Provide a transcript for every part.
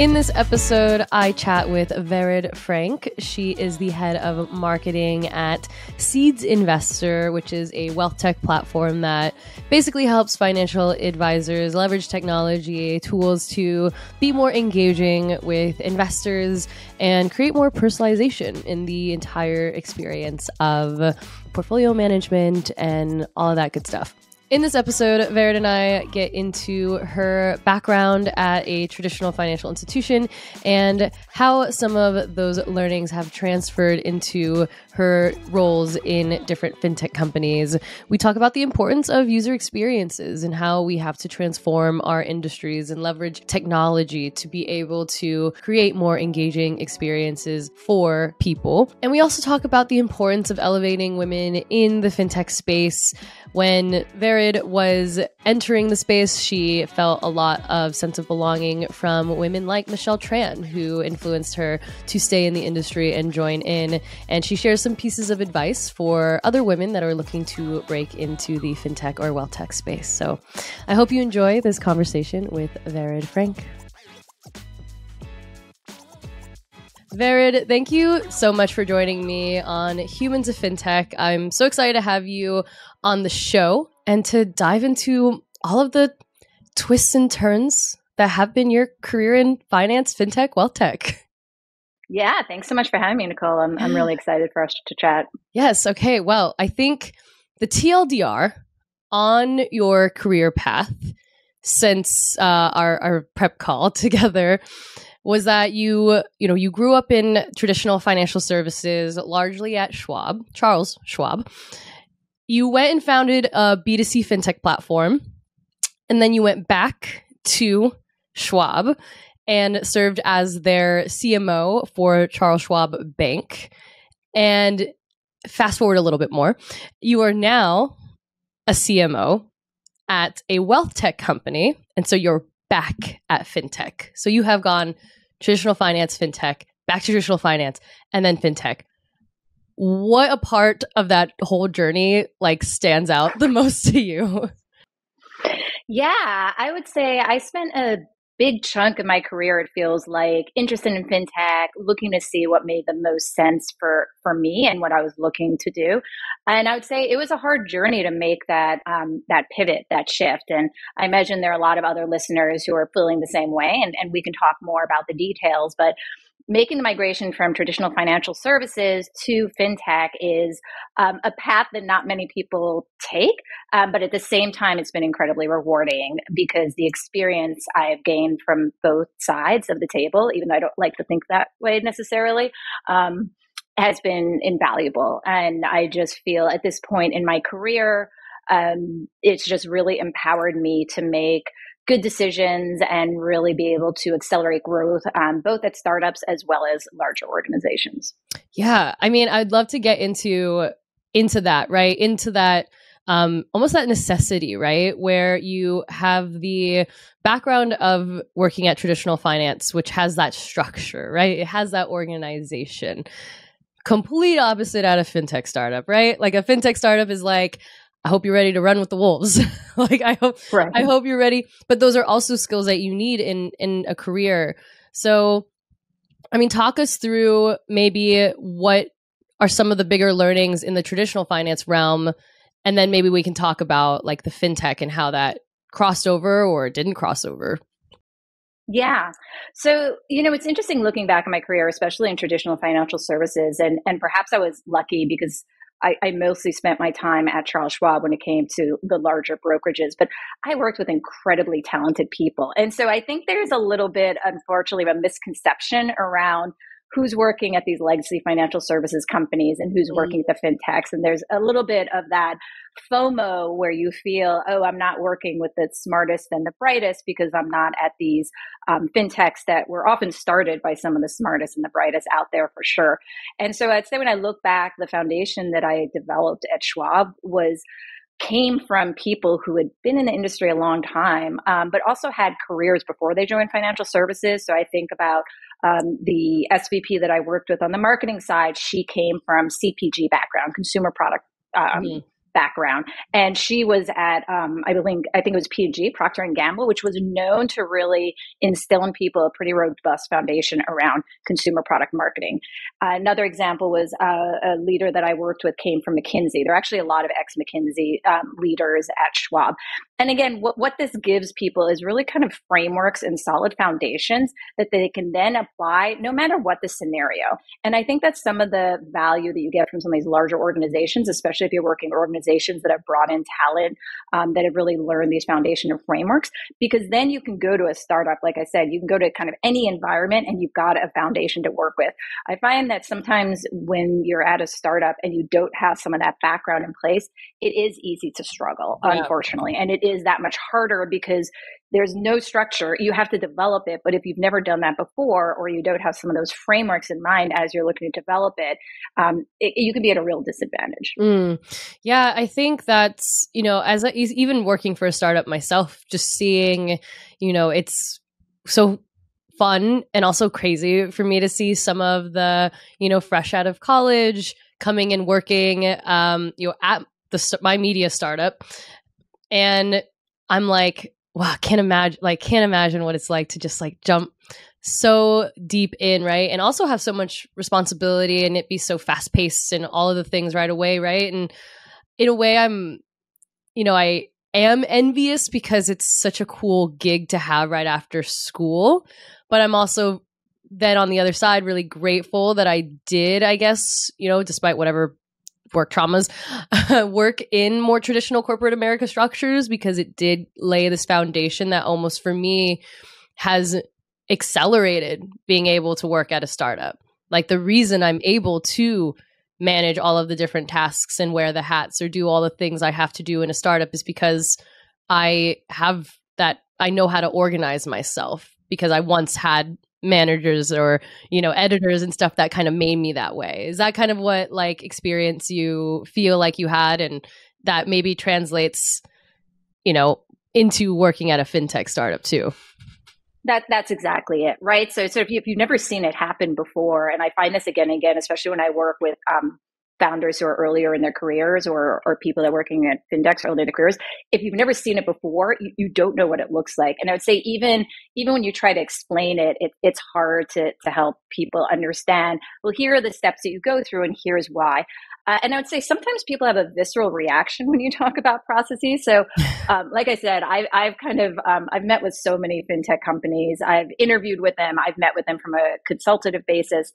In this episode, I chat with Vered Frank. She is the head of marketing at Seeds Investor, which is a wealth tech platform that basically helps financial advisors leverage technology tools to be more engaging with investors and create more personalization in the entire experience of portfolio management and all of that good stuff. In this episode, Vered and I get into her background at a traditional financial institution and how some of those learnings have transferred into her roles in different fintech companies. We talk about the importance of user experiences and how we have to transform our industries and leverage technology to be able to create more engaging experiences for people. And we also talk about the importance of elevating women in the fintech space when Vered was entering the space, she felt a lot of sense of belonging from women like Michelle Tran, who influenced her to stay in the industry and join in. And she shares some pieces of advice for other women that are looking to break into the fintech or wealth tech space. So I hope you enjoy this conversation with Vered Frank. Vered, thank you so much for joining me on Humans of FinTech. I'm so excited to have you on the show and to dive into all of the twists and turns that have been your career in finance, fintech, wealth tech. Yeah, thanks so much for having me, Nicole. I'm, I'm really excited for us to chat. Yes. Okay. Well, I think the TLDR on your career path since uh, our, our prep call together was that you you know you grew up in traditional financial services largely at Schwab Charles Schwab you went and founded a B2C fintech platform and then you went back to Schwab and served as their CMO for Charles Schwab Bank and fast forward a little bit more you are now a CMO at a wealth tech company and so you're back at fintech. So you have gone traditional finance, fintech, back to traditional finance, and then fintech. What a part of that whole journey like stands out the most to you? Yeah, I would say I spent a big chunk of my career, it feels like, interested in fintech, looking to see what made the most sense for for me and what I was looking to do. And I would say it was a hard journey to make that um, that pivot, that shift. And I imagine there are a lot of other listeners who are feeling the same way, and, and we can talk more about the details. But making the migration from traditional financial services to fintech is um, a path that not many people take, um, but at the same time, it's been incredibly rewarding because the experience I've gained from both sides of the table, even though I don't like to think that way necessarily. Um, has been invaluable. And I just feel at this point in my career, um, it's just really empowered me to make good decisions and really be able to accelerate growth um, both at startups as well as larger organizations. Yeah i mean i'd love to get into into that right? Into that um, almost that necessity right? Where you have the background of working at traditional finance which has that structure right? It has that organization. Complete opposite out of fintech startup right? Like a fintech startup is like I hope you're ready to run with the wolves. like I hope right. I hope you're ready. But those are also skills that you need in in a career. So I mean talk us through maybe what are some of the bigger learnings in the traditional finance realm and then maybe we can talk about like the fintech and how that crossed over or didn't cross over. Yeah. So, you know, it's interesting looking back in my career, especially in traditional financial services and and perhaps I was lucky because I, I, mostly spent my time at Charles Schwab when it came to the larger brokerages, but I worked with incredibly talented people. And so I think there's a little bit, unfortunately, of a misconception around who's working at these legacy financial services companies and who's mm-hmm. working at the fintechs. And there's a little bit of that FOMO where you feel, oh, I'm not working with the smartest and the brightest because I'm not at these um, fintechs that were often started by some of the smartest and the brightest out there for sure. And so I'd say when I look back, the foundation that I developed at Schwab was came from people who had been in the industry a long time, um, but also had careers before they joined financial services. So I think about um, the SVP that I worked with on the marketing side. She came from CPG background, consumer product um, mm-hmm. Background, and she was at um, I believe I think it was P&G Procter and Gamble, which was known to really instill in people a pretty robust foundation around consumer product marketing. Uh, another example was uh, a leader that I worked with came from McKinsey. There are actually a lot of ex McKinsey um, leaders at Schwab, and again, what what this gives people is really kind of frameworks and solid foundations that they can then apply no matter what the scenario. And I think that's some of the value that you get from some of these larger organizations, especially if you're working organizations that have brought in talent um, that have really learned these foundation and frameworks, because then you can go to a startup, like I said, you can go to kind of any environment and you've got a foundation to work with. I find that sometimes when you're at a startup and you don't have some of that background in place, it is easy to struggle, yeah. unfortunately. And it is that much harder because there's no structure. You have to develop it. But if you've never done that before, or you don't have some of those frameworks in mind as you're looking to develop it, um, it you can be at a real disadvantage. Mm. Yeah, I think that's, you know, as a, even working for a startup myself, just seeing, you know, it's so fun and also crazy for me to see some of the, you know, fresh out of college coming and working, um, you know, at the my media startup. And I'm like, wow, can't imagine like can't imagine what it's like to just like jump so deep in, right? And also have so much responsibility and it be so fast paced and all of the things right away, right? And in a way I'm you know, I am envious because it's such a cool gig to have right after school, but I'm also then on the other side really grateful that I did, I guess, you know, despite whatever work traumas work in more traditional corporate America structures because it did lay this foundation that almost for me has accelerated being able to work at a startup. Like the reason I'm able to manage all of the different tasks and wear the hats or do all the things I have to do in a startup is because I have that I know how to organize myself because I once had managers or you know editors and stuff that kind of made me that way. Is that kind of what like experience you feel like you had and that maybe translates you know into working at a fintech startup too? That that's exactly it right? So so if, you, if you've never seen it happen before and i find this again and again especially when i work with um, founders who are earlier in their careers or, or people that are working at fintechs earlier in their careers if you've never seen it before you, you, don't know what it looks like and i would say even even when you try to explain it, it it's hard to, to help people understand well here are the steps that you go through and here's why uh, and I would say sometimes people have a visceral reaction when you talk about processes. So, um, like I said, I, I've kind of um, I've met with so many fintech companies. I've interviewed with them. I've met with them from a consultative basis.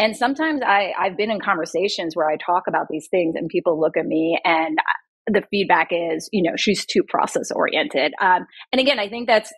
And sometimes I, I've been in conversations where I talk about these things and people look at me and the feedback is, you know, she's too process oriented. Um, and again, I think that's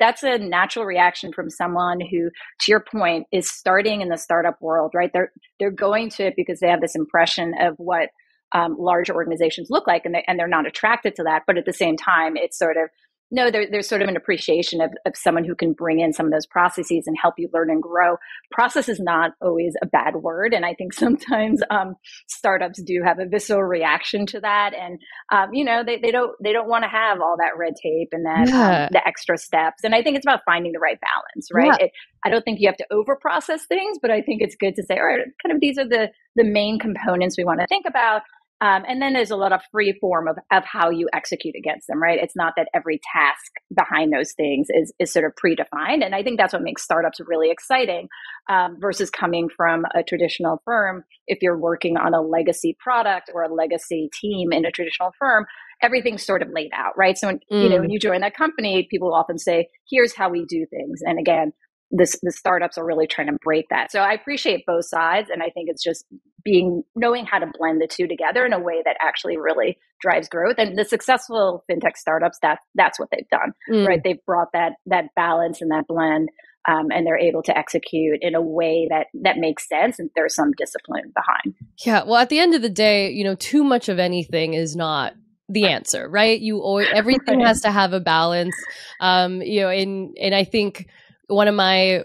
that's a natural reaction from someone who, to your point, is starting in the startup world, right? They're they're going to it because they have this impression of what um, large organizations look like, and they, and they're not attracted to that. But at the same time, it's sort of no, there, there's sort of an appreciation of, of someone who can bring in some of those processes and help you learn and grow. Process is not always a bad word. And I think sometimes um, startups do have a visceral reaction to that. And, um, you know, they, they don't, they don't want to have all that red tape and that, um, yeah. um, the extra steps. And I think it's about finding the right balance, right? Yeah. It, I don't think you have to over process things, but I think it's good to say, all right, kind of these are the, the main components we want to think about. Um, and then there's a lot of free form of, of how you execute against them, right? It's not that every task behind those things is, is sort of predefined. And I think that's what makes startups really exciting um, versus coming from a traditional firm. If you're working on a legacy product or a legacy team in a traditional firm, everything's sort of laid out, right? So, when, mm. you know, when mm. you join that company, people often say, here's how we do things. And again, this the startups are really trying to break that. So I appreciate both sides and I think it's just being knowing how to blend the two together in a way that actually really drives growth. And the successful fintech startups that that's what they've done. Mm. Right. They've brought that that balance and that blend um, and they're able to execute in a way that that makes sense and there's some discipline behind. Yeah. Well, at the end of the day, you know, too much of anything is not the answer, right? You always, everything has to have a balance. Um, you know, and and I think one of my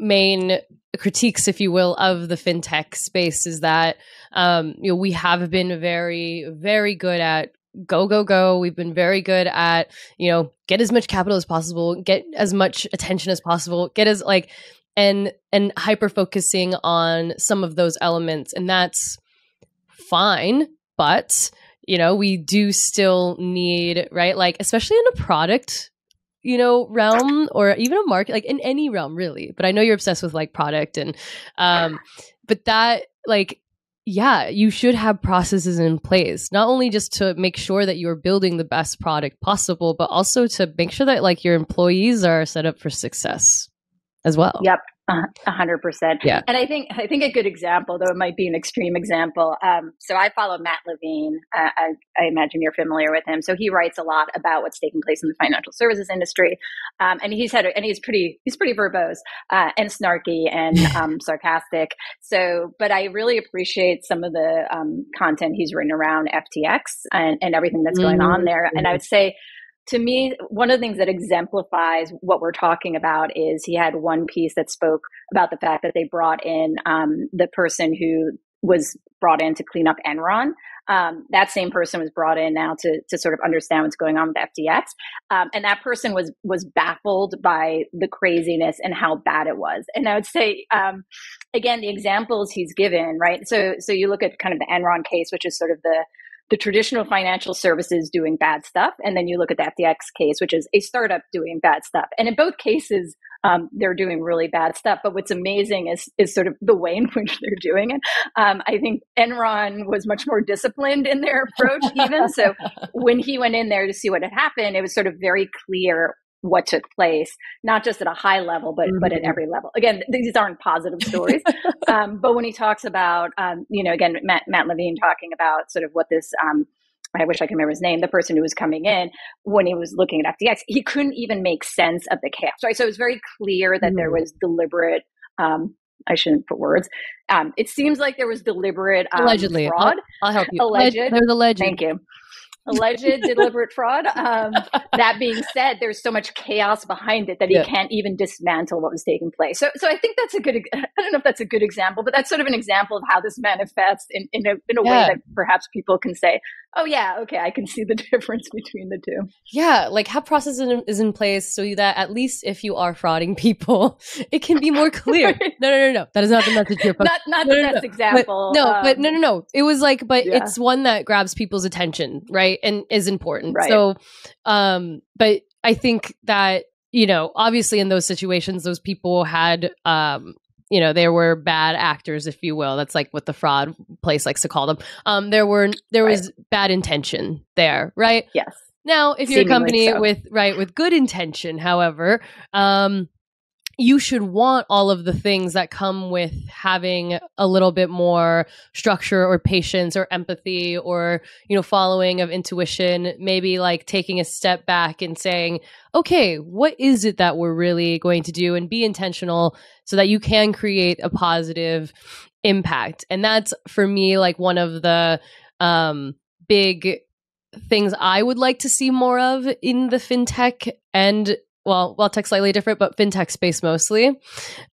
main critiques, if you will, of the fintech space is that um, you know we have been very, very good at go go go we've been very good at you know get as much capital as possible get as much attention as possible get as like and and hyper focusing on some of those elements and that's fine but you know, we do still need, right? Like, especially in a product, you know, realm or even a market, like in any realm, really. But I know you're obsessed with like product and, um, but that, like, yeah, you should have processes in place, not only just to make sure that you're building the best product possible, but also to make sure that like your employees are set up for success as well. Yep. A hundred percent. Yeah. And I think I think a good example, though it might be an extreme example. Um, so I follow Matt Levine. Uh, I, I, imagine you're familiar with him. So he writes a lot about what's taking place in the financial services industry, um, and he's had and he's pretty he's pretty verbose uh, and snarky and um, sarcastic. So, but I really appreciate some of the um, content he's written around FTX and, and everything that's going mm-hmm. on there. And I would say to me, one of the things that exemplifies what we're talking about is he had one piece that spoke about the fact that they brought in um, the person who was brought in to clean up Enron. Um, that same person was brought in now to to sort of understand what's going on with FTX, um, and that person was was baffled by the craziness and how bad it was. And I would say, um, again, the examples he's given, right? So so you look at kind of the Enron case, which is sort of the the traditional financial services doing bad stuff, and then you look at the FTX case, which is a startup doing bad stuff. And in both cases, um, they're doing really bad stuff. But what's amazing is is sort of the way in which they're doing it. Um, I think Enron was much more disciplined in their approach, even so. When he went in there to see what had happened, it was sort of very clear what took place, not just at a high level, but mm-hmm. but at mm-hmm. every level. Again, these aren't positive stories, um, but when he talks about, um, you know, again, Matt, Matt Levine talking about sort of what this. Um, I wish I could remember his name, the person who was coming in when he was looking at FTX, he couldn't even make sense of the chaos, right? So it was very clear that mm-hmm. there was deliberate um, I shouldn't put words. Um, it seems like there was deliberate um, allegedly fraud. I'll, I'll help you. Alleged. There's alleged. Thank you alleged deliberate fraud. Um, that being said, there's so much chaos behind it that he yeah. can't even dismantle what was taking place. So, so I think that's a good. I don't know if that's a good example, but that's sort of an example of how this manifests in in a, in a yeah. way that perhaps people can say, "Oh yeah, okay, I can see the difference between the two. Yeah, like have process is in place so that at least if you are frauding people, it can be more clear. no, no, no, no. That is not the message here. Not not no, the no, best no. example. But, no, um, but no, no, no. It was like, but yeah. it's one that grabs people's attention, right? And is important. Right. So, um, but I think that, you know, obviously in those situations, those people had, um, you know, there were bad actors, if you will. That's like what the fraud place likes to call them. Um, there were, there was right. bad intention there, right? Yes. Now, if you're Seemingly a company so. with, right, with good intention, however, um, you should want all of the things that come with having a little bit more structure or patience or empathy or you know following of intuition. Maybe like taking a step back and saying okay what is it that we're really going to do? And be intentional so that you can create a positive impact. And that's for me like one of the um big things I would like to see more of in the fintech and well, well, tech slightly different, but fintech space mostly.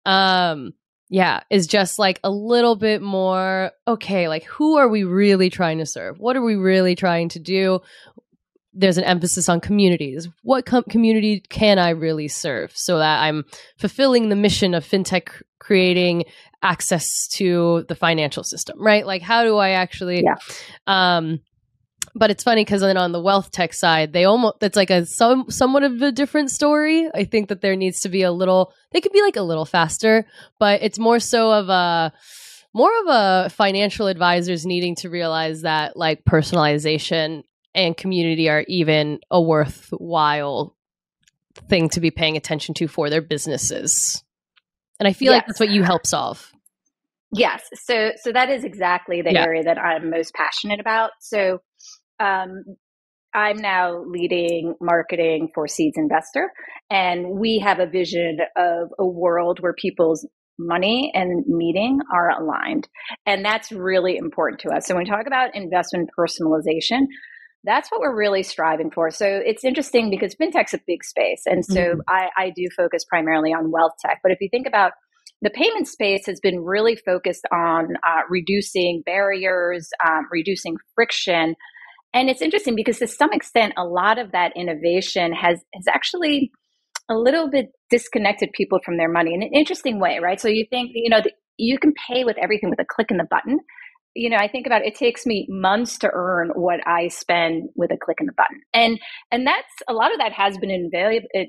Um, yeah, is just like a little bit more okay, like who are we really trying to serve? What are we really trying to do? There's an emphasis on communities. What com- community can I really serve so that I'm fulfilling the mission of fintech creating access to the financial system, right? Like how do I actually yeah. um but it's funny because then on the wealth tech side, they almost it's like a some somewhat of a different story. I think that there needs to be a little. They could be like a little faster, but it's more so of a more of a financial advisors needing to realize that like personalization and community are even a worthwhile thing to be paying attention to for their businesses. And I feel yes. like that's what you help solve. Yes. So so that is exactly the yeah. area that I'm most passionate about. So um, I'm now leading marketing for Seeds Investor, and we have a vision of a world where people's money and meeting are aligned. And that's really important to us. So when we talk about investment personalization, that's what we're really striving for. So it's interesting because fintech's a big space. And so mm-hmm. I, I do focus primarily on wealth tech. But if you think about the payment space has been really focused on uh, reducing barriers, um, reducing friction and it's interesting because to some extent, a lot of that innovation has, has actually a little bit disconnected people from their money in an interesting way, right? So you think, you know, you can pay with everything with a click in the button. you know, I think about it, it takes me months to earn what I spend with a click in the button. And and that's a lot of that has been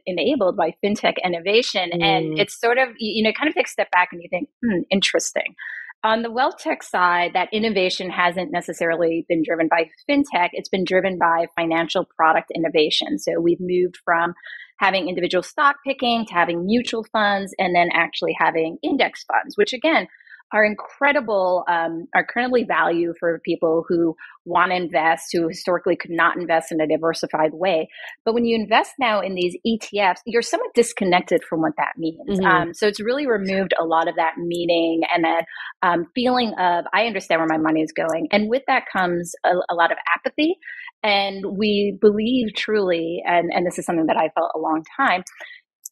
enabled by fintech innovation. Mm. And it's sort of, you know, kind of take a step back and you think, hmm, interesting. On the wealth tech side, that innovation hasn't necessarily been driven by fintech, it's been driven by financial product innovation. So we've moved from having individual stock picking to having mutual funds and then actually having index funds, which again, are incredible, um, are currently value for people who want to invest, who historically could not invest in a diversified way. But when you invest now in these ETFs, you're somewhat disconnected from what that means. Mm-hmm. Um, so it's really removed a lot of that meaning and that um, feeling of, I understand where my money is going. And with that comes a, a lot of apathy. And we believe truly, and, and this is something that I felt a long time,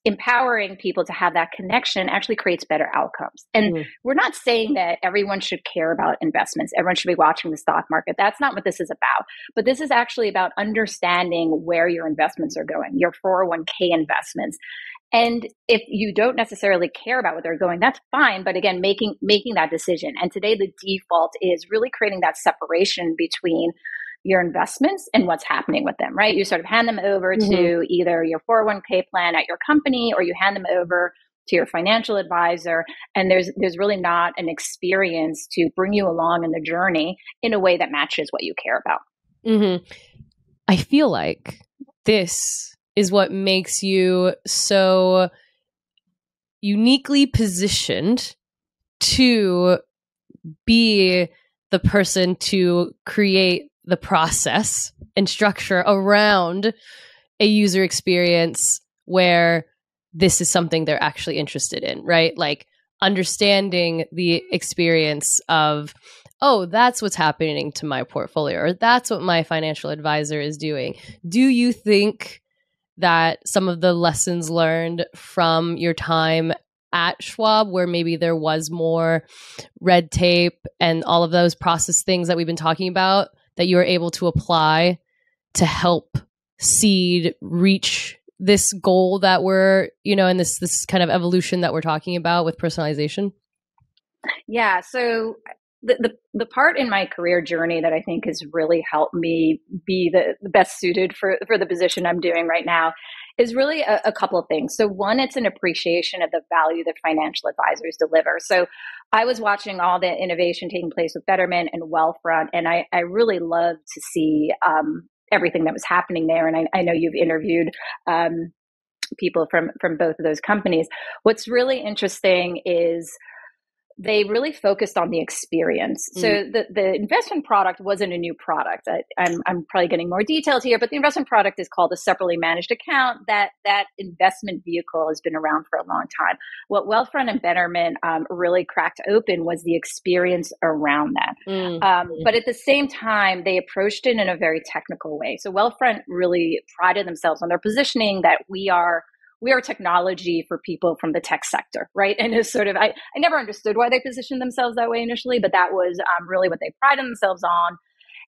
empowering people to have that connection actually creates better outcomes. And mm. we're not saying that everyone should care about investments, everyone should be watching the stock market. That's not what this is about. But this is actually about understanding where your investments are going, your 401k investments. And if you don't necessarily care about where they're going, that's fine. But again, making making that decision. And today the default is really creating that separation between your investments and what's happening with them, right? You sort of hand them over mm-hmm. to either your 401k plan at your company or you hand them over to your financial advisor and there's there's really not an experience to bring you along in the journey in a way that matches what you care about. Mm-hmm. I feel like this is what makes you so uniquely positioned to be the person to create the process and structure around a user experience where this is something they're actually interested in, right? Like understanding the experience of, oh, that's what's happening to my portfolio, or that's what my financial advisor is doing. Do you think that some of the lessons learned from your time at Schwab, where maybe there was more red tape and all of those process things that we've been talking about, that you're able to apply to help seed reach this goal that we're you know in this this kind of evolution that we're talking about with personalization? Yeah so the, the, the part in my career journey that I think has really helped me be the, the best suited for, for the position I'm doing right now is really a, a, couple of things. So, one, it's an appreciation of the value that financial advisors deliver. So, I was watching all the innovation taking place with Betterment and Wealthfront, and I, I really love to see um, everything that was happening there. And I, I know you've interviewed um, people from from both of those companies. What's really interesting is they really focused on the experience. Mm. So the, the investment product wasn't a new product. I, am I'm, I'm probably getting more details here, but the investment product is called a separately managed account. That that investment vehicle has been around for a long time. What Wealthfront and Betterment um, really cracked open was the experience around that. Mm. Um, but at the same time, they approached it in a very technical way. So Wealthfront really prided themselves on their positioning that we are we are technology for people from the tech sector, right? And it's sort of, I, I never understood why they positioned themselves that way initially, but that was um, really what they prided themselves on.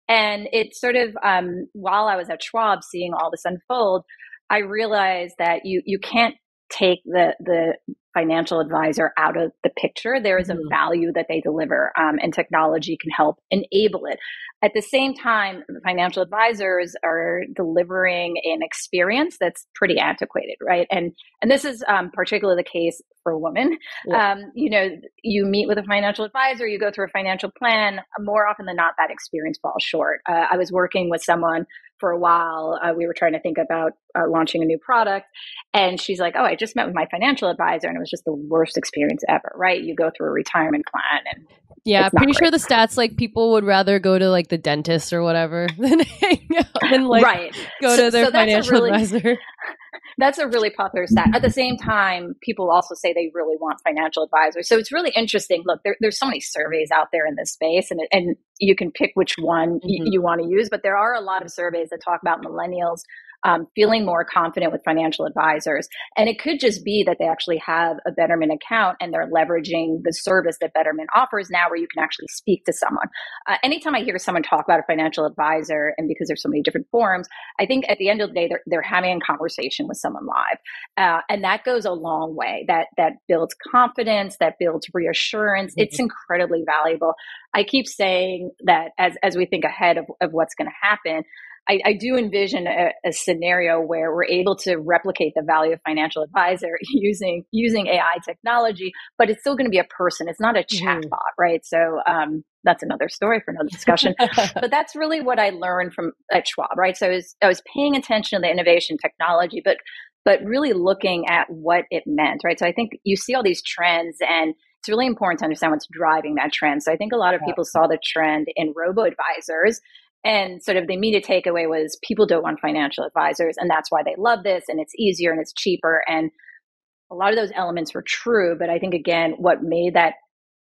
And it sort of, um, while I was at Schwab seeing all this unfold, I realized that you, you can't take the, the financial advisor out of the picture. There is a mm-hmm. value that they deliver, um, and technology can help enable it. At the same time, financial advisors are delivering an experience that's pretty antiquated, right? And and this is um, particularly the case for women. Yeah. Um, you know, you meet with a financial advisor, you go through a financial plan. More often than not, that experience falls short. Uh, I was working with someone for a while. Uh, we were trying to think about uh, launching a new product, and she's like, "Oh, I just met with my financial advisor, and it was just the worst experience ever." Right? You go through a retirement plan, and yeah, pretty sure the stats like people would rather go to like the dentist or whatever than hang out than like right. go so, to their so financial really, advisor. That's a really popular stat. At the same time, people also say they really want financial advisors. So it's really interesting. Look, there, there's so many surveys out there in this space, and and you can pick which one mm-hmm. y- you want to use. But there are a lot of surveys that talk about millennials um, feeling more confident with financial advisors. And it could just be that they actually have a Betterment account and they're leveraging the service that Betterment offers now where you can actually speak to someone. Uh, anytime I hear someone talk about a financial advisor, and because there's so many different forms, I think at the end of the day, they're, they're having a conversation with someone live. Uh, and that goes a long way. That, that builds confidence, that builds reassurance. Mm-hmm. It's incredibly valuable. I keep saying that as, as we think ahead of, of what's going to happen, I, I do envision a, a, scenario where we're able to replicate the value of financial advisor using using AI technology, but it's still going to be a person. It's not a mm-hmm. chatbot, mm. right? So um, that's another story for another discussion. but that's really what I learned from at Schwab, right? So I was, I was paying attention to the innovation technology, but but really looking at what it meant, right? So I think you see all these trends and it's really important to understand what's driving that trend. So I think a lot of people saw the trend in robo advisors and sort of the immediate takeaway was people don't want financial advisors, and that's why they love this, and it's easier and it's cheaper. And a lot of those elements were true, but I think again, what made that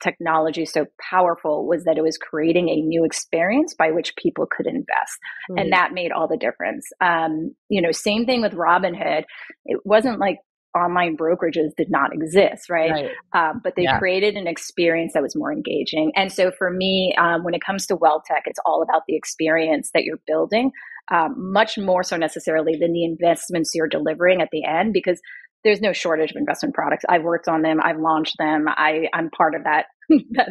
technology so powerful was that it was creating a new experience by which people could invest mm-hmm. and that made all the difference um, you know same thing with robinhood it wasn't like online brokerages did not exist, right? right. Um, but they yeah. created an experience that was more engaging. And so for me, um, when it comes to wealth tech, it's all about the experience that you're building, um, much more so necessarily than the investments you're delivering at the end, because there's no shortage of investment products. I've worked on them, I've launched them, I, I'm part of that. that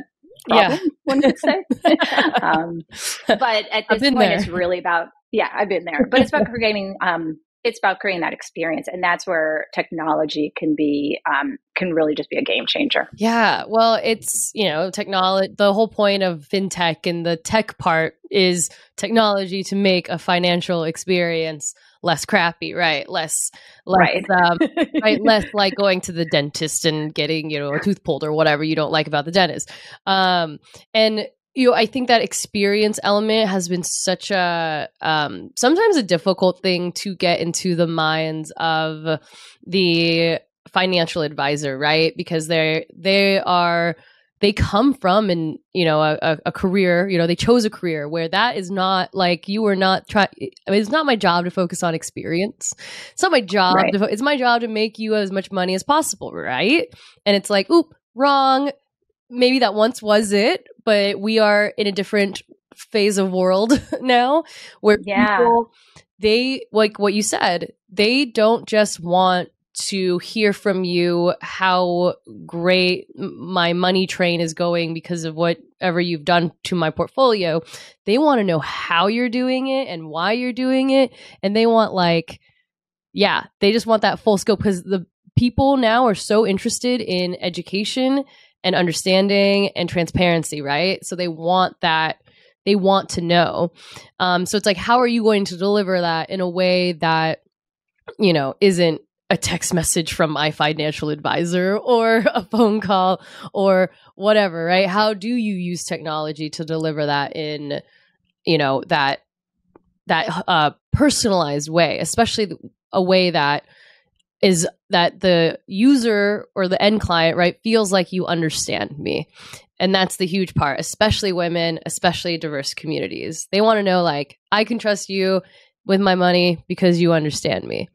problem, yeah. one could say. um, but at this point, there. it's really about yeah, I've been there. But it's about creating um, it's about creating that experience and that's where technology can be um, can really just be a game changer. Yeah well it's you know technology the whole point of fintech and the tech part is technology to make a financial experience less crappy right? Less less right. Um, right less like going to the dentist and getting you know a tooth pulled or whatever you don't like about the dentist. Um and you know, I think that experience element has been such a um, sometimes a difficult thing to get into the minds of the financial advisor, right? Because they're they are they come from and you know a, a, career you know they chose a career where that is not like you were not trying I mean, it's not my job to focus on experience it's not my job right. to, it's my job to make you as much money as possible right and it's like oop wrong maybe that once was it but we are in a different phase of world now where yeah. people they like what you said they don't just want to hear from you how great my money train is going because of whatever you've done to my portfolio. They want to know how you're doing it and why you're doing it. And they want, like, yeah, they just want that full scope because the people now are so interested in education and understanding and transparency, right? So they want that they want to know. Um, so it's like, how are you going to deliver that in a way that, you know, isn't a text message from my financial advisor or a phone call or whatever, right? How do you use technology to deliver that in, you know, that that uh, personalized way, especially a way that is that the user or the end client, right, feels like you understand me. And that's the huge part, especially women, especially diverse communities. They want to know, like, I can trust you with my money because you understand me.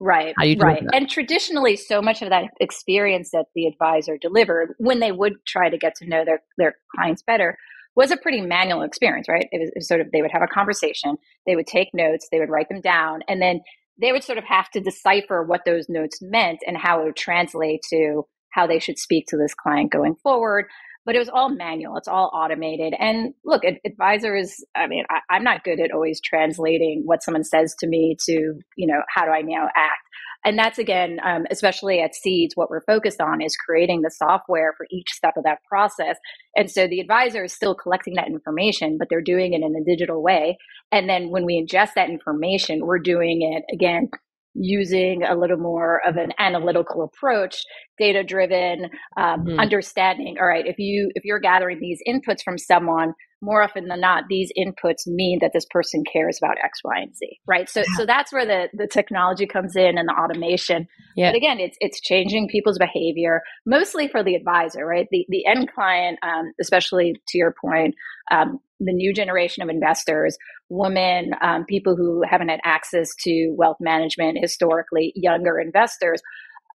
Right, right. And traditionally, so much of that experience that the advisor delivered when they would try to get to know their, their clients better was a pretty manual experience, right? It was, it was sort of, they would have a conversation, they would take notes, they would write them down, and then they would sort of have to decipher what those notes meant and how it would translate to how they should speak to this client going forward. But it was all manual, it's all automated. And look, advisors, I mean, I, I'm not good at always translating what someone says to me to, you know, how do I now act? And that's again, um, especially at Seeds, what we're focused on is creating the software for each step of that process. And so the advisor is still collecting that information, but they're doing it in a digital way. And then when we ingest that information, we're doing it again using a little more of an analytical approach data driven um, mm-hmm. understanding all right if you if you're gathering these inputs from someone more often than not these inputs mean that this person cares about x y and z right so yeah. so that's where the the technology comes in and the automation yeah. but again it's it's changing people's behavior mostly for the advisor right the the end client um, especially to your point um, the new generation of investors, women, um, people who haven't had access to wealth management historically, younger investors,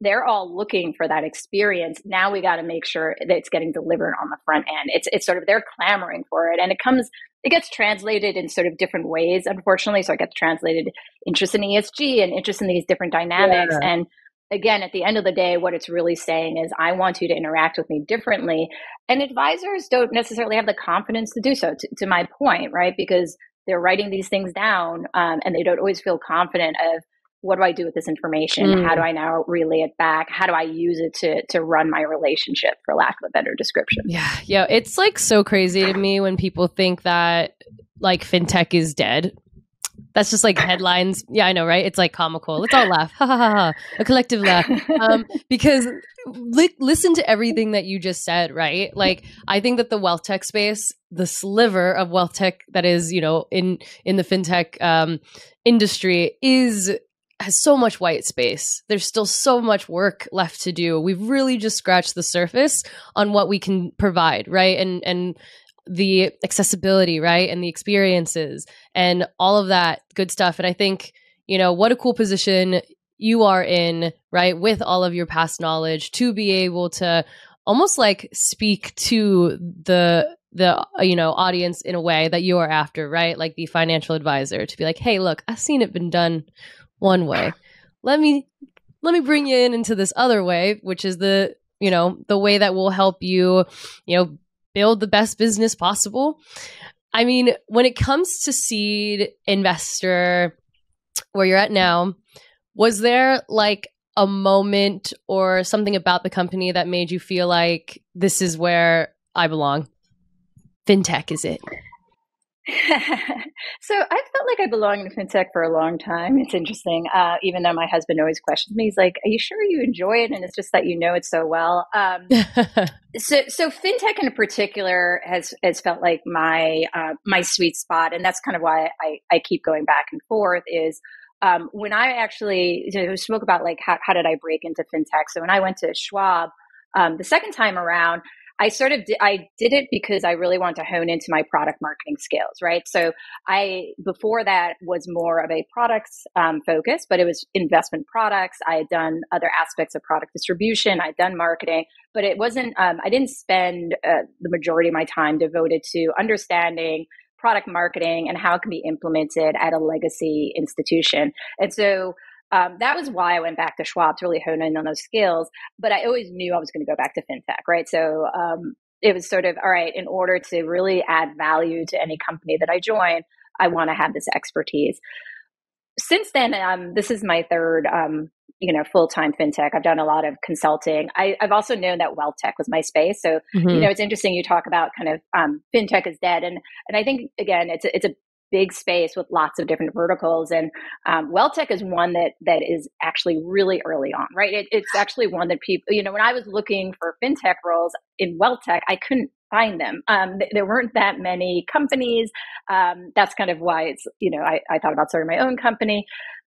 they're all looking for that experience. Now we got to make sure that it's getting delivered on the front end. It's it's sort of they're clamoring for it, and it comes it gets translated in sort of different ways, unfortunately. So it gets translated interest in ESG and interest in these different dynamics. Yeah. And again, at the end of the day, what it's really saying is, I want you to interact with me differently. And advisors don't necessarily have the confidence to do so, to, to my point, right? Because they're writing these things down um, and they don't always feel confident of what do I do with this information? Mm. How do I now relay it back? How do I use it to to run my relationship, for lack of a better description? Yeah, yeah. It's like so crazy to me when people think that like fintech is dead. That's just like headlines. Yeah, I know, right? It's like comical. Let's all laugh. Ha ha ha ha. A collective laugh. Um, because li- listen to everything that you just said, right? Like, I think that the wealth tech space, the sliver of wealth tech that is, you know, in in the fintech um, industry, is has so much white space. There's still so much work left to do. We've really just scratched the surface on what we can provide, right? And and the accessibility, right? And the experiences and all of that good stuff. And I think, you know, what a cool position you are in, right? With all of your past knowledge to be able to almost like speak to the the you know audience in a way that you are after right like the financial advisor to be like hey look i've seen it been done one way. Let me let me bring you in into this other way, which is the you know the way that will help you you know build the best business possible. I mean, when it comes to Seeds Investor, where you're at now, was there like a moment or something about the company that made you feel like this is where I belong? Fintech is it? so I felt like I belong in fintech for a long time. It's interesting, uh, even though my husband always questions me. He's like, "Are you sure you enjoy it?" And it's just that you know it so well. Um, so, so fintech in particular has has felt like my uh, my sweet spot, and that's kind of why I, I keep going back and forth. Is um, when I actually you know, spoke about like how, how did I break into fintech? So when I went to Schwab um, the second time around, I sort of did, I did it because I really want to hone into my product marketing skills, right? So I before that was more of a products um, focus, but it was investment products. I had done other aspects of product distribution. I'd done marketing, but it wasn't. Um, I didn't spend uh, the majority of my time devoted to understanding product marketing and how it can be implemented at a legacy institution. And so um, that was why I went back to Schwab to really hone in on those skills. But I always knew I was going to go back to fintech, right? So um, it was sort of all right. In order to really add value to any company that I join, I want to have this expertise. Since then, um, this is my third, um, you know, full time fintech. I've done a lot of consulting. I, have also known that wealth tech was my space. So mm-hmm. you know, it's interesting you talk about kind of um, fintech is dead, and and I think again, it's a, it's a big space with lots of different verticals and um, wealth tech is one that that is actually really early on right? It, it's actually one that people you know when i was looking for fintech roles in wealth tech i couldn't find them. Um, th- there weren't that many companies. Um, that's kind of why it's you know I, I thought about starting my own company.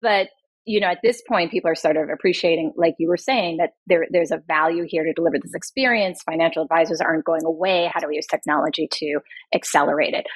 But you know at this point people are sort of appreciating like you were saying that there, there's a value here to deliver this experience. Financial advisors aren't going away. How do we use technology to accelerate it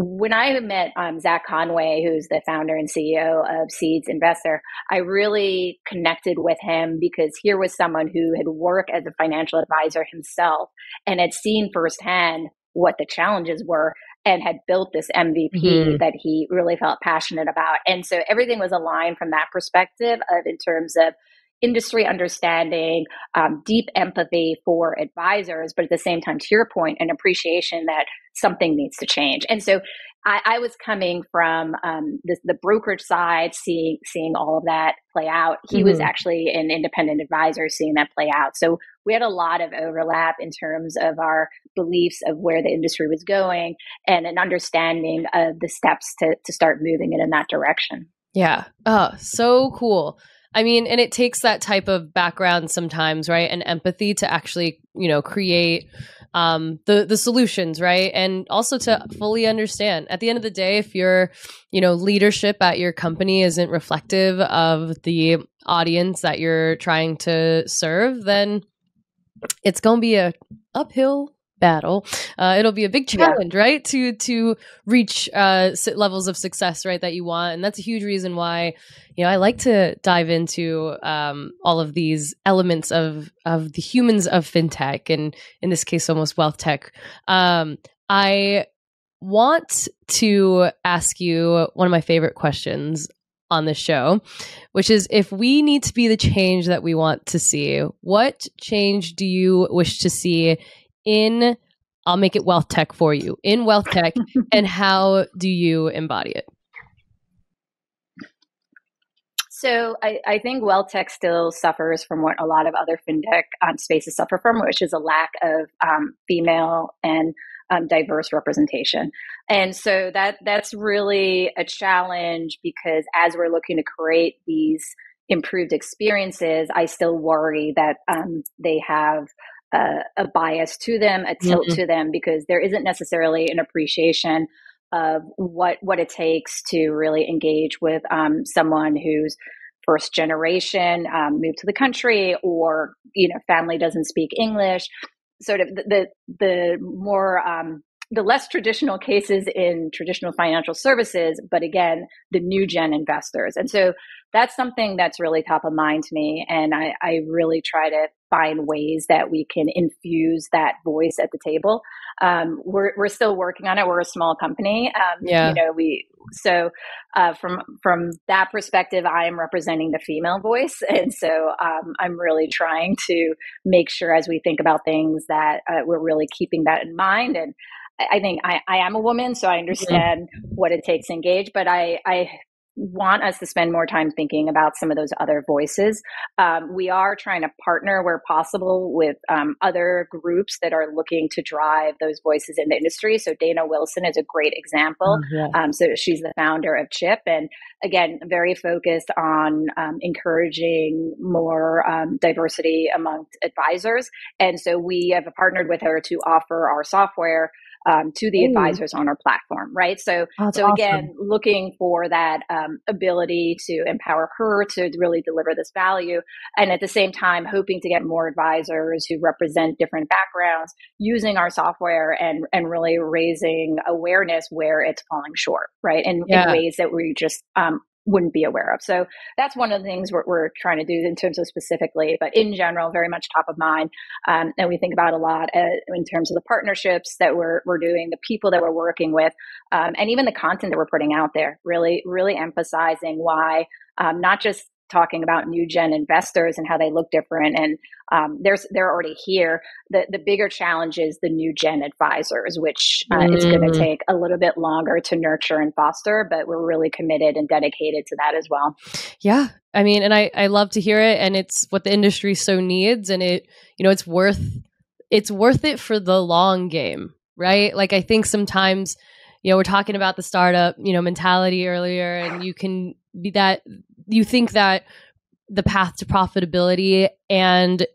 when I met um, Zach Conway, who's the founder and CEO of Seeds Investor, I really connected with him because here was someone who had worked as a financial advisor himself and had seen firsthand what the challenges were and had built this MVP mm-hmm. that he really felt passionate about. And so everything was aligned from that perspective of in terms of industry understanding, um, deep empathy for advisors, but at the same time, to your point, an appreciation that something needs to change. And so I, I was coming from um, the, the, brokerage side, seeing seeing all of that play out. He mm-hmm. was actually an independent advisor, seeing that play out. So we had a lot of overlap in terms of our beliefs of where the industry was going and an understanding of the steps to to start moving it in that direction. Yeah. Oh, so cool. I mean, and it takes that type of background sometimes, right? And empathy to actually, you know, create um, the the solutions, right? And also to fully understand. At the end of the day, if your, you know, leadership at your company isn't reflective of the audience that you're trying to serve, then it's going to be a uphill battle. Uh, it'll be a big challenge, yeah. right? To to reach uh, levels of success, right, that you want, and that's a huge reason why you know I like to dive into um, all of these elements of of the humans of fintech, and in this case, almost wealth tech. Um, I want to ask you one of my favorite questions on the show, which is if we need to be the change that we want to see, what change do you wish to see in I'll make it wealth tech for you in wealth tech and how do you embody it? So I, I, think wealth tech still suffers from what a lot of other fintech um, spaces suffer from, which is a lack of um, female and um, diverse representation. And so that that's really a challenge because as we're looking to create these improved experiences, I still worry that um, they have a, a bias to them, a tilt mm-hmm. to them, because there isn't necessarily an appreciation of what what it takes to really engage with um, someone who's first generation um, moved to the country or you know family doesn't speak english sort of the the, the more um, the less traditional cases in traditional financial services, but again, the new gen investors. And so that's something that's really top of mind to me. And I, I really try to find ways that we can infuse that voice at the table. Um, we're, we're still working on it. We're a small company. Um, yeah. You know, we, so uh, from, from that perspective, I am representing the female voice. And so um, I'm really trying to make sure as we think about things that uh, we're really keeping that in mind. And I think I, I am a woman, so I understand mm-hmm. what it takes to engage, but I, I want us to spend more time thinking about some of those other voices. Um, we are trying to partner where possible with um, other groups that are looking to drive those voices in the industry. So Dana Wilson is a great example. Oh, um, so she's the founder of Chip, and again, very focused on um, encouraging more um, diversity amongst advisors. And so we have partnered with her to offer our software um, to the Ooh. advisors on our platform, right? So, That's so again, awesome. looking for that um, ability to empower her to really deliver this value, and at the same time, hoping to get more advisors who represent different backgrounds using our software and and really raising awareness where it's falling short, right? In, yeah. in ways that we just um, wouldn't be aware of. So that's one of the things we're, we're, trying to do in terms of specifically, but in general, very much top of mind. Um, and we think about a lot uh, in terms of the partnerships that we're, we're doing, the people that we're working with, um, and even the content that we're putting out there, really, really emphasizing why um, not just talking about new gen investors and how they look different and um, there's they're already here. The the bigger challenge is the new gen advisors which uh, mm. is going to take a little bit longer to nurture and foster but we're really committed and dedicated to that as well. Yeah. I mean and i i love to hear it and it's what the industry so needs and it you know it's worth it's worth it for the long game right? Like i think sometimes you know we're talking about the startup you know mentality earlier and you can be that you think that the path to profitability and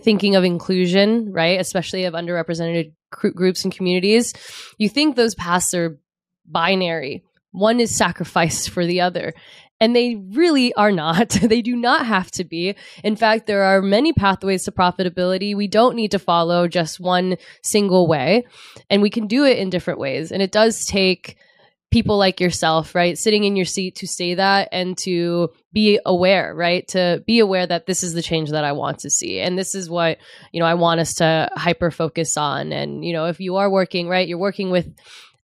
thinking of inclusion, right, especially of underrepresented groups and communities, you think those paths are binary. One is sacrifice for the other. And they really are not. they do not have to be. In fact, there are many pathways to profitability. We don't need to follow just one single way. And we can do it in different ways. And it does take people like yourself, right? Sitting in your seat to say that and to be aware, right? To be aware that this is the change that I want to see. And this is what, you know, I want us to hyper focus on. And, you know, if you are working, right, you're working with,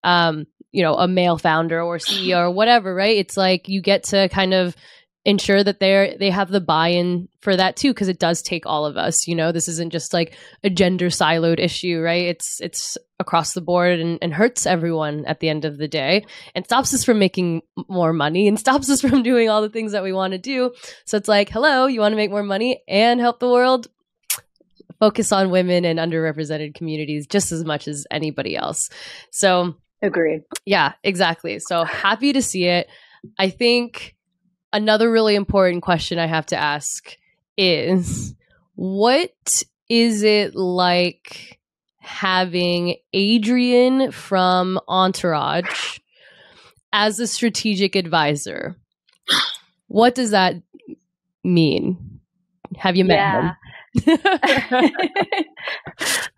um, you know, a male founder or CEO or whatever, right? It's like you get to kind of ensure that they're they have the buy-in for that too because it does take all of us you know this isn't just like a gender siloed issue right it's it's across the board and, and hurts everyone at the end of the day and stops us from making more money and stops us from doing all the things that we want to do. So it's like hello you want to make more money and help the world? Focus on women and underrepresented communities just as much as anybody else. So agreed. Yeah exactly. So happy to see it. I think another really important question I have to ask is what is it like having Adrian from Entourage as a strategic advisor? What does that mean? Have you met yeah. him?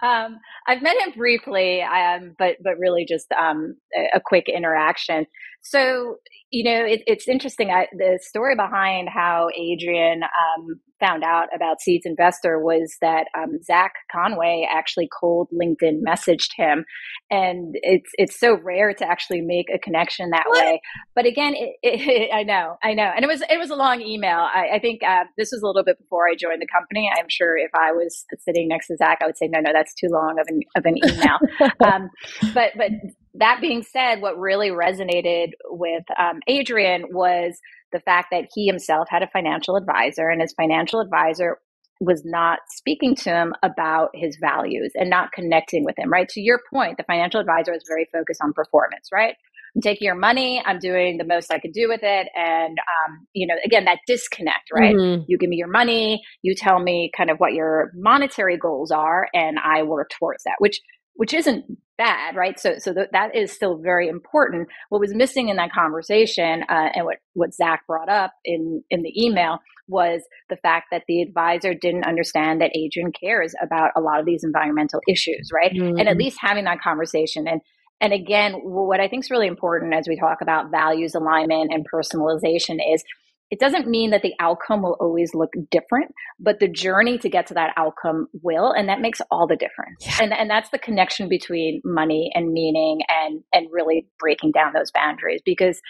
um, I've met him briefly, um, but but really just um, a, a, quick interaction. So you know, it, it's interesting. I, the story behind how Adrian um, found out about Seeds Investor was that um, Zach Conway actually cold LinkedIn messaged him, and it's it's so rare to actually make a connection that what? way. But again, it, it, I know, I know, and it was it was a long email. I, I think uh, this was a little bit before I joined the company. I'm sure if I was sitting next to Zach, I would say, no, no, that's too long of an of an email. um, but but that being said, what really resonated with um, Adrian was the fact that he himself had a financial advisor, and his financial advisor was not speaking to him about his values and not connecting with him, right? To your point, the financial advisor is very focused on performance, right? I'm taking your money, I'm doing the most I can do with it. And, um, you know, again, that disconnect, right? Mm-hmm. You give me your money, you tell me kind of what your monetary goals are, and I work towards that, which which isn't bad, right? So, so th- that is still very important. What was missing in that conversation, uh, and what what Zach brought up in in the email was the fact that the advisor didn't understand that Adrian cares about a lot of these environmental issues, right? Mm-hmm. And at least having that conversation and and again, what I think is really important as we talk about values alignment and personalization is it doesn't mean that the outcome will always look different, but the journey to get to that outcome will, and that makes all the difference. Yeah. And and that's the connection between money and meaning and and really breaking down those boundaries because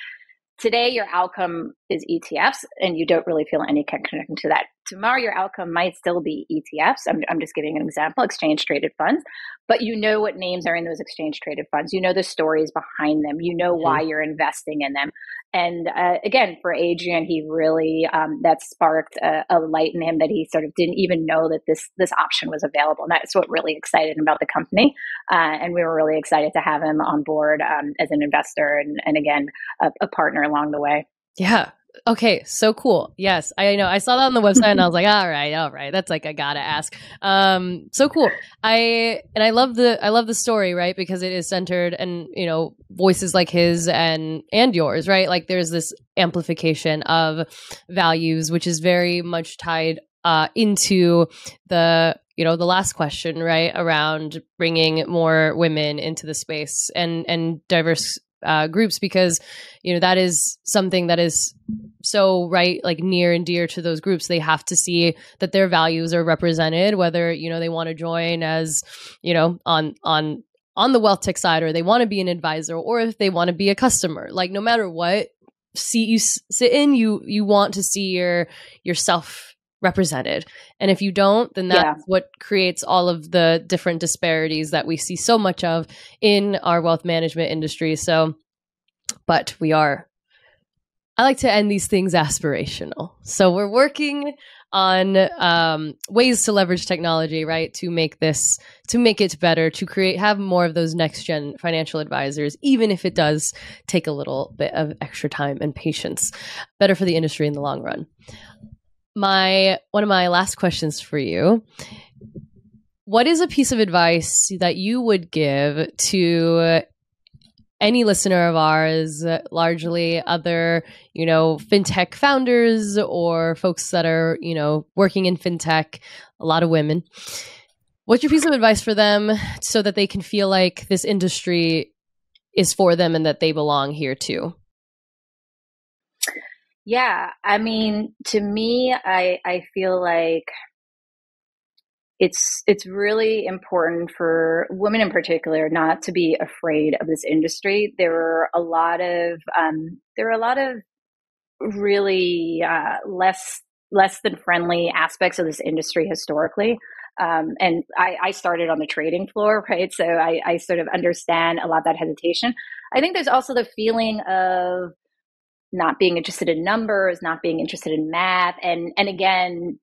today your outcome is ETFs and you don't really feel any connection to that. Tomorrow your outcome might still be ETFs. I'm, I'm just giving an example, exchange traded funds, but you know what names are in those exchange traded funds. You know the stories behind them. You know why mm-hmm. you're investing in them. And uh, again, for Adrian, he really um, that sparked a, a, light in him that he sort of didn't even know that this this option was available. And that's what really excited him about the company. Uh, and we were really excited to have him on board um, as an investor and, and again a, a partner along the way. Yeah, Okay, so cool. Yes, I know. I saw that on the website and I was like, all right, all right. That's like I gotta ask. Um, so cool. I and I love the I love the story, right? Because it is centered and you know voices like his and and yours, right? Like there's this amplification of values, which is very much tied uh, into the you know the last question, right? Around bringing more women into the space and and diverse uh, groups because you know that is something that is so right like near and dear to those groups. They have to see that their values are represented whether you know they want to join as you know on on on the wealth tech side or they want to be an advisor or if they want to be a customer. Like no matter what see you sit in you you want to see your yourself represented. And if you don't, then that's yeah. what creates all of the different disparities that we see so much of in our wealth management industry. So, but we are, I like to end these things aspirational. So we're working on um, ways to leverage technology, right, to make this, to make it better, to create, have more of those next gen financial advisors, even if it does take a little bit of extra time and patience. Better for the industry in the long run my one of my last questions for you what is a piece of advice that you would give to any listener of ours, largely other, you know, fintech founders or folks that are, you know, working in fintech, a lot of women. What's your piece of advice for them so that they can feel like this industry is for them and that they belong here too? Yeah, I mean, to me, I I feel like it's it's really important for women in particular not to be afraid of this industry. There are a lot of um, there are a lot of really uh, less less than friendly aspects of this industry historically. Um, and I, I, started on the trading floor, right? So I, I sort of understand a lot of that hesitation. I think there's also the feeling of not being interested in numbers, not being interested in math. And, and again,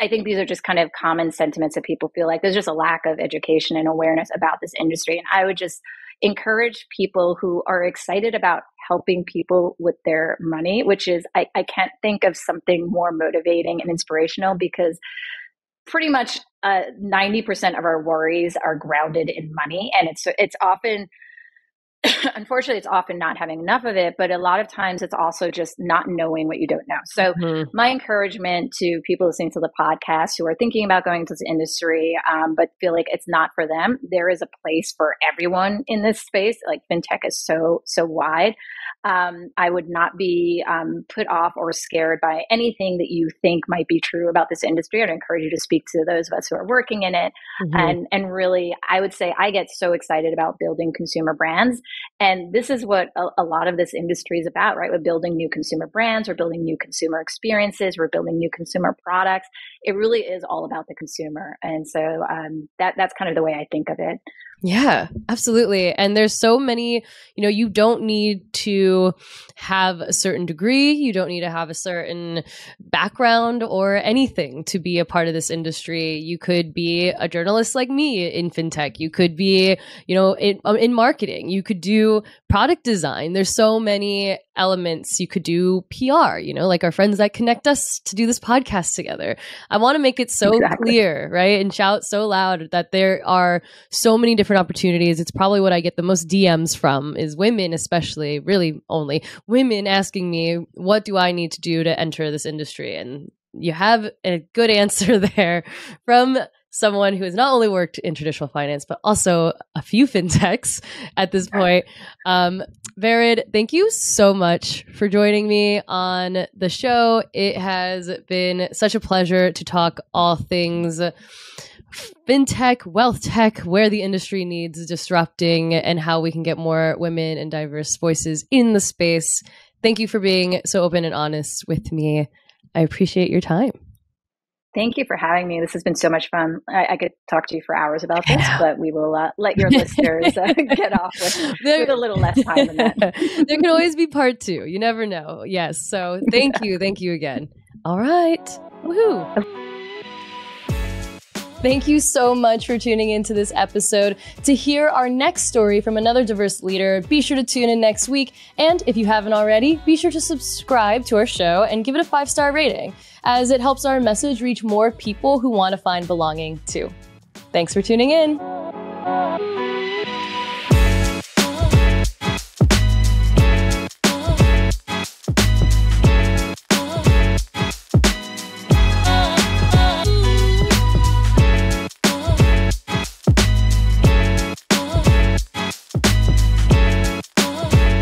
I think these are just kind of common sentiments that people feel like there's just a lack of education and awareness about this industry. And I would just encourage people who are excited about helping people with their money, which is, I, I can't think of something more motivating and inspirational because pretty much uh, 90% of our worries are grounded in money. And it's, it's often unfortunately, it's often not having enough of it, but a lot of times it's also just not knowing what you don't know. So, mm-hmm. my encouragement to people listening to the podcast who are thinking about going into this industry, um, but feel like it's not for them, there is a place for everyone in this space. Like fintech is so, so wide um, I would not be um, put off or scared by anything that you think might be true about this industry. I'd encourage you to speak to those of us who are working in it. Mm-hmm. And, and really, I would say I get so excited about building consumer brands. And this is what a, a lot of this industry is about, right? We're building new consumer brands, we're building new consumer experiences, we're building new consumer products. It really is all about the consumer. And so um, that, that's kind of the way I think of it. Yeah, absolutely. And there's so many, you know, you don't need to have a certain degree, you don't need to have a certain background or anything to be a part of this industry. You could be a journalist like me in fintech. You could be, you know, in, um, in marketing. You could do product design. There's so many elements. You could do PR, you know, like our friends that connect us to do this podcast together. I want to make it so exactly. clear, right? And shout so loud that there are so many different different opportunities. It's probably what I get the most DMs from is women, especially really only women asking me, what do I need to do to enter this industry? And you have a good answer there from someone who has not only worked in traditional finance, but also a few fintechs at this point. Um, Vered, thank you so much for joining me on the show. It has been such a pleasure to talk all things fintech, wealth tech, where the industry needs disrupting, and how we can get more women and diverse voices in the space. Thank you for being so open and honest with me. I appreciate your time. Thank you for having me. This has been so much fun. I, I could talk to you for hours about this, but we will uh, let your listeners uh, get off with, there, with, a little less time than that. there can always be part two. You never know. Yes. So thank you. Thank you again. All right. Woohoo. Thank you so much for tuning into this episode. To hear our next story from another diverse leader, be sure to tune in next week. And if you haven't already, be sure to subscribe to our show and give it a five star rating, as it helps our message reach more people who want to find belonging too. Thanks for tuning in.